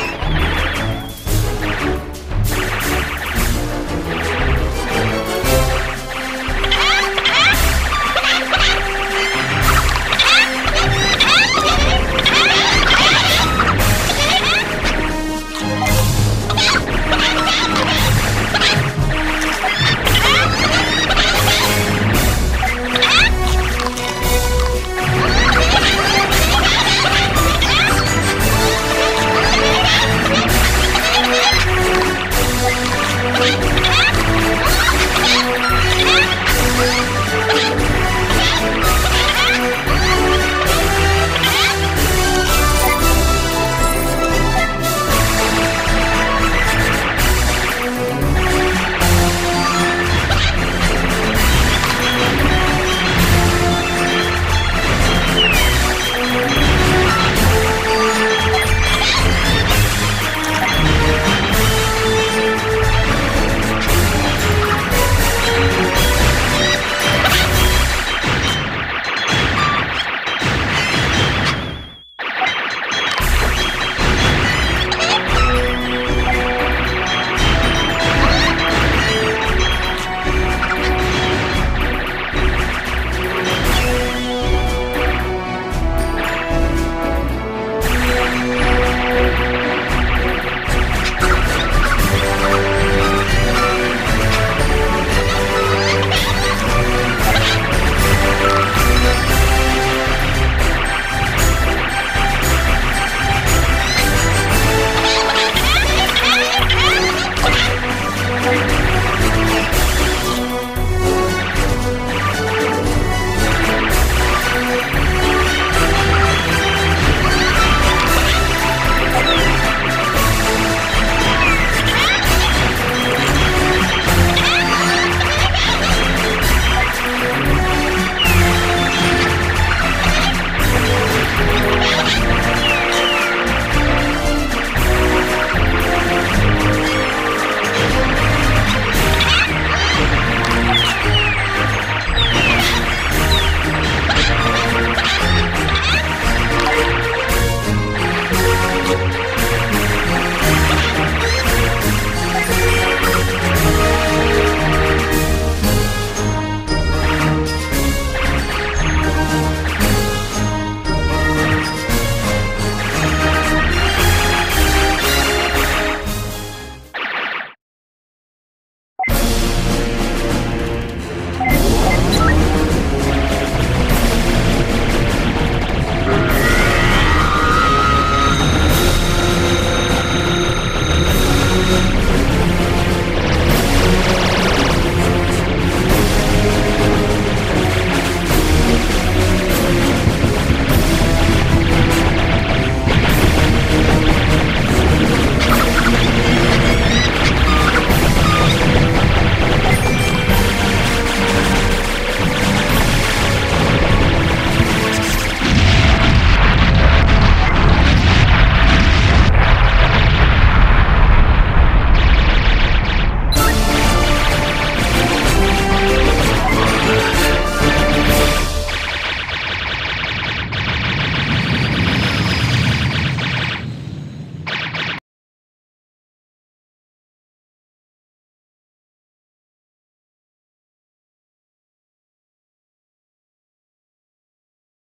Yeah.